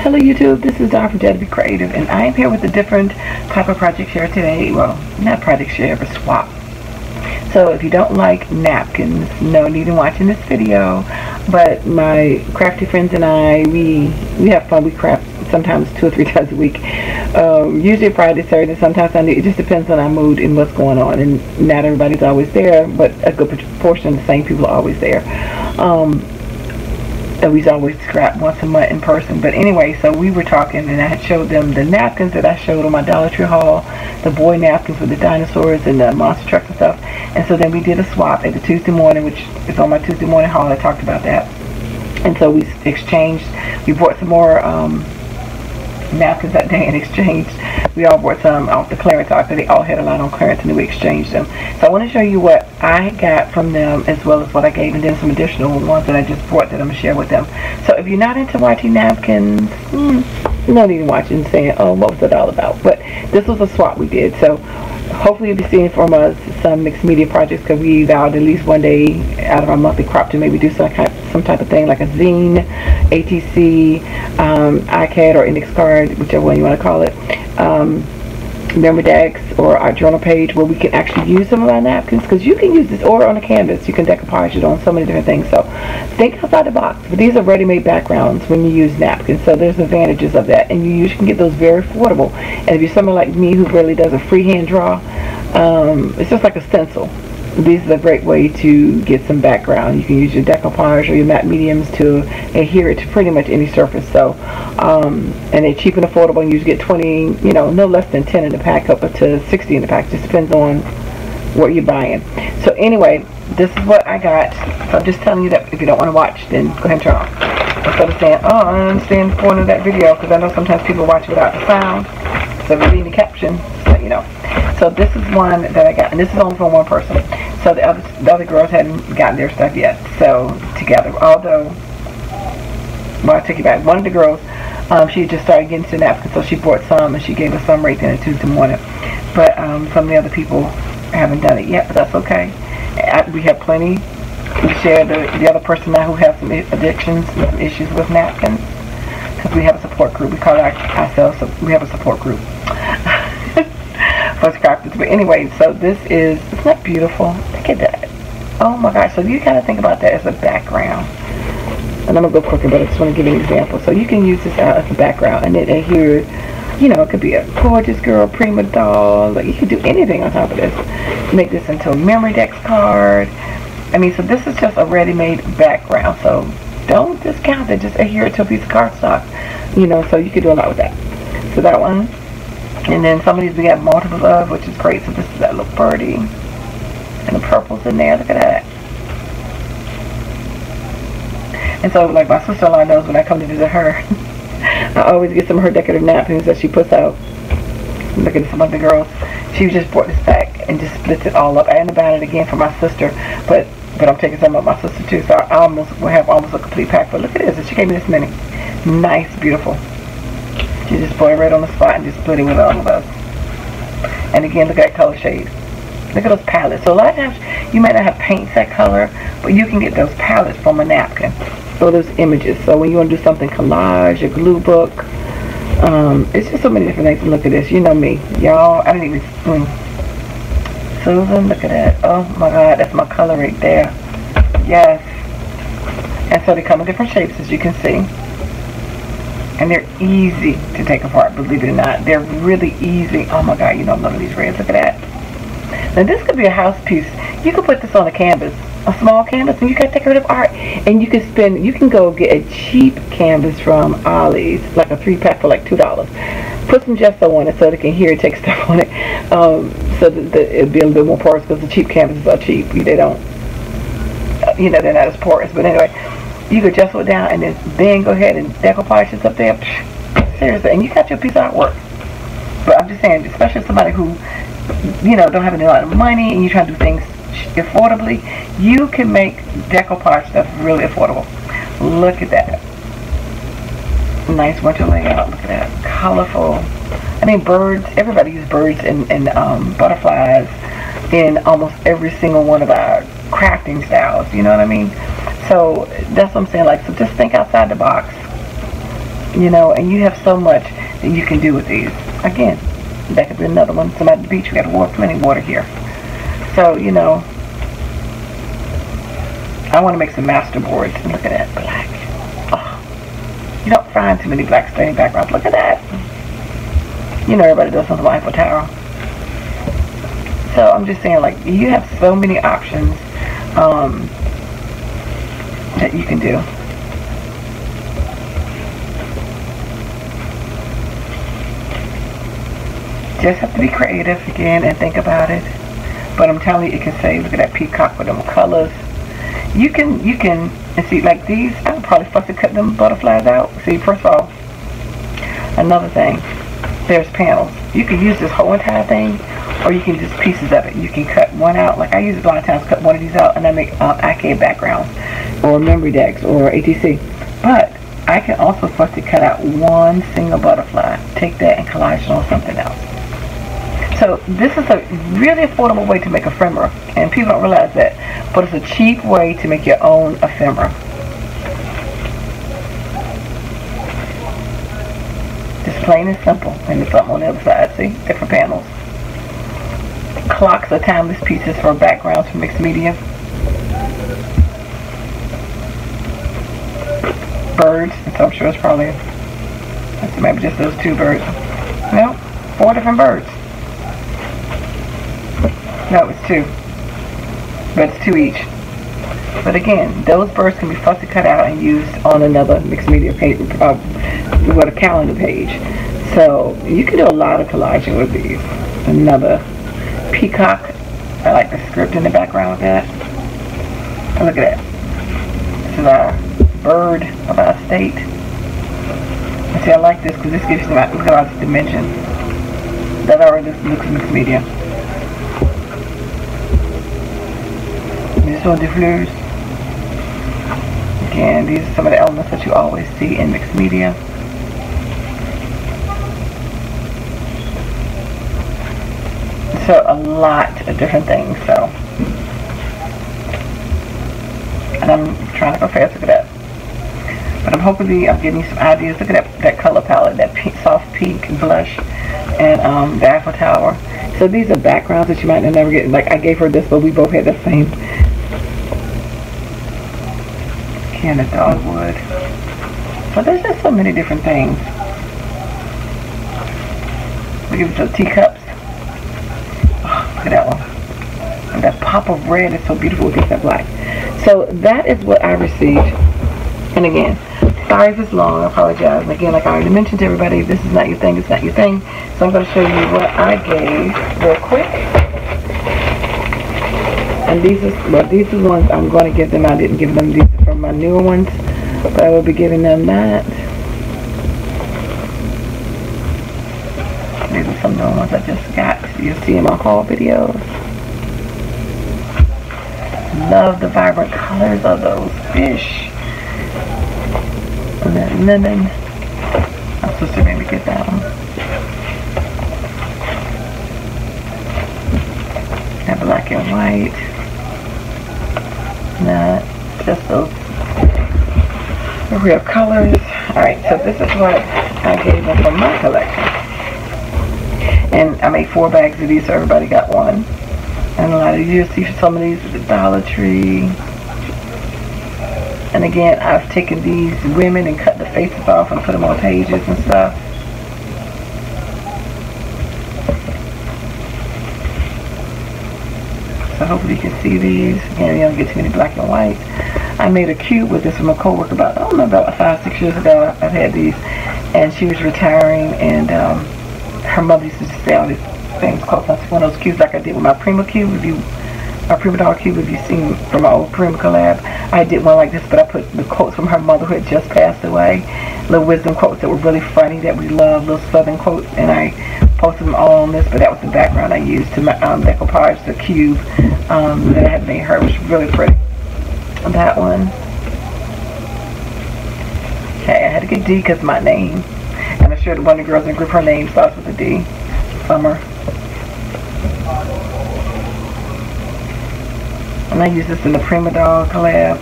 Hello YouTube, this is Dawn from to Be Creative and I am here with a different type of project share today. Well, not project share, but swap. So if you don't like napkins, no need in watching this video. But my crafty friends and I, we we have fun. We craft sometimes two or three times a week. Um, usually Friday, Saturday, sometimes Sunday. It just depends on our mood and what's going on. And not everybody's always there, but a good portion of the same people are always there. Um, that we always scrap once a month in person. But anyway, so we were talking and I had showed them the napkins that I showed on my Dollar Tree haul, the boy napkins with the dinosaurs and the monster trucks and stuff. And so then we did a swap at the Tuesday morning, which is on my Tuesday morning haul. I talked about that. And so we exchanged, we bought some more um, napkins that day and exchanged. We all bought some off the clearance aisle they all had a lot on clearance and we exchanged them. So I want to show you what I got from them as well as what I gave and then some additional ones that I just bought that I'm going to share with them. So if you're not into watching napkins, hmm, no need to watch and saying, oh, what was it all about? But this was a swap we did. So hopefully you'll be seeing from us some mixed media projects because we vowed at least one day out of our monthly crop to maybe do some kind of, some type of thing like a zine, ATC, um, iCAD or index card, whichever one you want to call it. Um, Memodex or our journal page where we can actually use some of our napkins because you can use this or on a canvas you can decoupage it on so many different things. So think outside the box but these are ready-made backgrounds when you use napkins so there's advantages of that and you usually can get those very affordable. And if you're someone like me who really does a freehand draw um, it's just like a stencil this is a great way to get some background. You can use your decoupage or your matte mediums to adhere it to pretty much any surface. So, um, and they're cheap and affordable. And you get 20, you know, no less than 10 in the pack, up to 60 in the pack. Just depends on what you're buying. So anyway, this is what I got. So I'm just telling you that if you don't want to watch, then go ahead and turn off. Instead of saying, oh, I understand the point of that video, because I know sometimes people watch without the sound. So if you read the caption, let you know. So this is one that I got, and this is only from one person. So the other, the other girls hadn't gotten their stuff yet. So together, although, well, I take it back. One of the girls, um, she just started getting to napkins, so she bought some, and she gave us some right then at Tuesday morning. But um, some of the other people haven't done it yet, but that's okay. I, we have plenty. We share the, the other person now who has some addictions some issues with napkins because we have a support group. We call it ourselves, we have a support group. For scrappers. But anyway, so this is, isn't that beautiful? Look at that. Oh my gosh. So you kind of think about that as a background. And I'm going to go quicker, but I just want to give you an example. So you can use this as a background. And then here, you know, it could be a gorgeous girl, prima doll. Like you could do anything on top of this. Make this into a Memodex card. I mean, so this is just a ready-made background. So don't discount it. Just adhere it to a piece of cardstock. You know, so you could do a lot with that. So that one and then some of these we have multiple of, which is great. So this is that little birdie. And the purple's in there. Look at that. And so, like, my sister-in-law knows when I come to visit her, I always get some of her decorative napkins that she puts out. Look at some of the girls. She just brought this back and just splits it all up. I ended up buying it again for my sister, but but I'm taking some of my sister too, so I almost will have almost a complete pack. But look at this. She gave me this many. Nice, beautiful. You just put it right on the spot and just split it with all of us. And again, look at color shades. Look at those palettes. So a lot of times you might not have paints that color, but you can get those palettes from a napkin. So those images. So when you want to do something collage, a glue book, um, it's just so many different things. Look at this. You know me. Y'all, I didn't even... Mm. Susan, look at that. Oh my God, that's my color right there. Yes. And so they come in different shapes, as you can see. And they're easy to take apart, believe it or not. They're really easy. Oh my God, you know, none of these reds. Look at that. Now this could be a house piece. You could put this on a canvas, a small canvas, and you can take got decorative art. And you can spend, you can go get a cheap canvas from Ollie's, like a three pack for like $2. Put some gesso on it so they can hear it take stuff on it. Um, so that, that it'll be a little bit more porous because the cheap canvases are cheap. They don't, you know, they're not as porous. But anyway, you could just it down and then, then go ahead and decoupage this up there. Seriously, and you got your piece of artwork. But I'm just saying, especially somebody who, you know, don't have a lot of money and you're trying to do things affordably, you can make decoupage stuff really affordable. Look at that. Nice winter layout. Look at that. Colorful. I mean, birds. Everybody uses birds and, and um, butterflies in almost every single one of our crafting styles. You know what I mean? So that's what I'm saying. Like, so just think outside the box. You know, and you have so much that you can do with these. Again, that could be another one. Somebody at the beach, we got water, plenty of water here. So, you know, I want to make some master boards. And look at that black. Oh, you don't find too many black staining backgrounds. Look at that. You know everybody does something with Eiffel Tower. So I'm just saying, like, you have so many options um, that you can do. Just have to be creative again and think about it. But I'm telling you, it can say, look at that peacock with them colors. You can, you can, and see, like these, I would probably fuss to cut them butterflies out. See, first of all, another thing, there's panels. You can use this whole entire thing or you can just pieces of it. You can cut one out. Like I use it a lot of times, cut one of these out and I make uh, IK backgrounds or memory decks or ATC. But I can also first to cut out one single butterfly, take that and collage it on something else. So this is a really affordable way to make a ephemera, and people don't realize that, but it's a cheap way to make your own ephemera. Just plain and simple, and it's something on the other side, see? Different panels clocks are timeless pieces for backgrounds for mixed media. Birds, so I'm sure it's probably, maybe just those two birds. No, four different birds. No, it's two. But it's two each. But again, those birds can be fussy cut out and used on another mixed media page, uh, what a calendar page. So you can do a lot of collaging with these. Another peacock. I like the script in the background with that. Look at that. This is a bird of our state. See, I like this because this gives you at all this dimension. That already looks mixed media. The fleurs. Again, these are some of the elements that you always see in mixed media. A lot of different things. So, and I'm trying to go fast. Look at that. But I'm hopefully I'm getting some ideas. Look at that that color palette, that pink, soft pink blush, and um, the Eiffel Tower. So these are backgrounds that you might never get. Like I gave her this, but we both had the same can of dogwood. But there's just so many different things. We give it teacups. Look at that one. And that pop of red is so beautiful against that black. So that is what I received. And again, sorry if it's long. I apologize. And again, like I already mentioned to everybody, this is not your thing, it's not your thing. So I'm going to show you what I gave real quick. And these are, well, these are the ones I'm going to give them. I didn't give them these from my newer ones, but I will be giving them that. These are some new ones I just got. You see in my haul videos. Love the vibrant colors of those fish. And that lemon. My sister made me get that one. That black and white. That just those real colors. Alright, so this is what I gave them from my collection. And I made four bags of these, so everybody got one. And a lot of you see some of these at the Dollar Tree. And again, I've taken these women and cut the faces off and put them on pages and stuff. So hopefully you can see these. Again, you don't get too many black and white. I made a cube with this from a coworker about, I don't know, about five, six years ago. I've had these. And she was retiring and um, her mother used to say all these things called one of those cubes like I did with my Prima cube. If you, my Prima Doll cube, if you've seen from my old Prima collab, I did one like this, but I put the quotes from her mother who had just passed away, little wisdom quotes that were really funny that we love, little southern quotes, and I posted them all on this, but that was the background I used to my, um, decoupage the cube um, that I had made her. It was really pretty. That one. Okay, I had to get D because my name. I'm one of the girls in the group, her name starts with a D. Summer. And I use this in the Prima Doll collab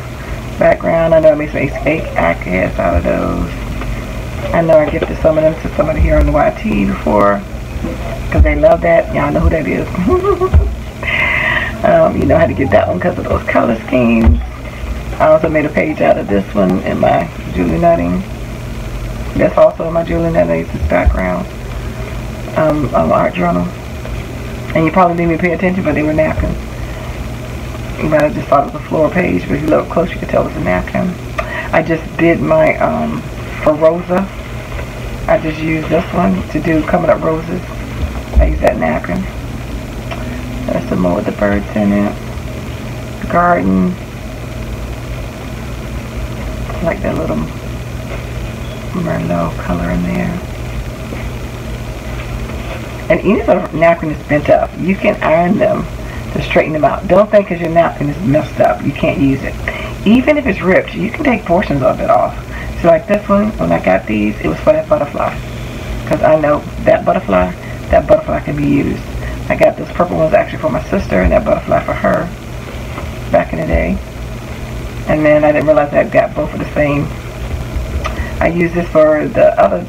background. I know I made some acid out of those. I know I gifted some of them to somebody here on the YT before because they love that. Y'all know who that is. um, you know how to get that one because of those color schemes. I also made a page out of this one in my Julie Nutting. That's also in my Julie Nutting background um, um, art journal. And you probably didn't even pay attention, but they were napkins. You might have just thought it was a floor page, but if you look close, you could tell it was a napkin. I just did my, um, for Rosa, I just used this one to do Coming Up Roses. I use that napkin. That's the more with the birds in it. Garden. I like that little Merlot color in there. And even if a napkin is bent up, you can iron them to straighten them out. Don't think because your napkin is messed up, you can't use it. Even if it's ripped, you can take portions of it off. So like this one, when I got these, it was for that butterfly. Because I know that butterfly, that butterfly can be used. I got this purple one's actually for my sister and that butterfly for her back in the day. And then I didn't realize I got both of the same. I used this for the other,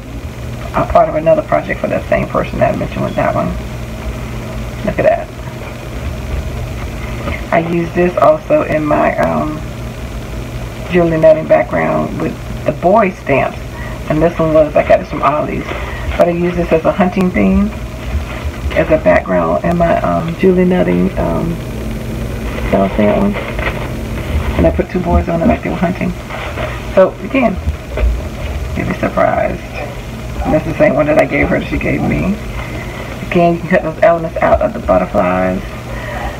a part of another project for that same person that I mentioned with that one. Look at that. I used this also in my um, Julie Nutting background with the boy stamps. And this one was, I got this from Ollie's. But I use this as a hunting theme, as a background in my um, Julie Nutting um, stamp one. And I put two boys on it like they were hunting. So again, you'll be surprised. And that's the same one that I gave her that she gave me. Again, you can cut those elements out of the butterflies.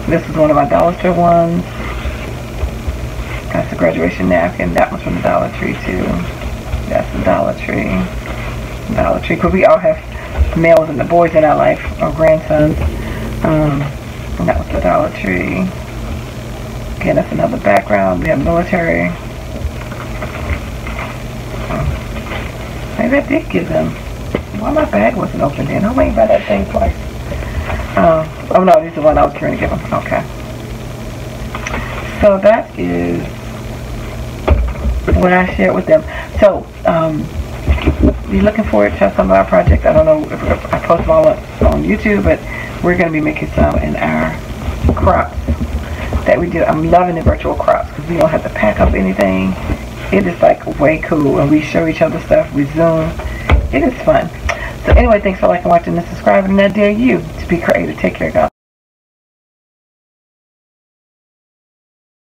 This is one of my Dollar Tree ones. That's the graduation napkin. That one's from the Dollar Tree too. That's the Dollar Tree. Dollar Tree. Because we all have males and the boys in our life, or grandsons. Um, and that was the Dollar Tree. Again, that's another background. We have military. Maybe I did give them. Why my bag wasn't open then? I waited by that thing twice. Uh, oh no, this is the one I was trying to give them. Okay. So that is what I shared with them. So, um, be looking forward to some of our projects. I don't know if I post them all up on YouTube, but we're going to be making some in our crops that we do. I'm loving the virtual crops because we don't have to pack up anything. It is like way cool, and we show each other stuff. We Zoom. It is fun. So anyway, thanks for liking, watching, and subscribing, and I dare you to be creative. Take care, God.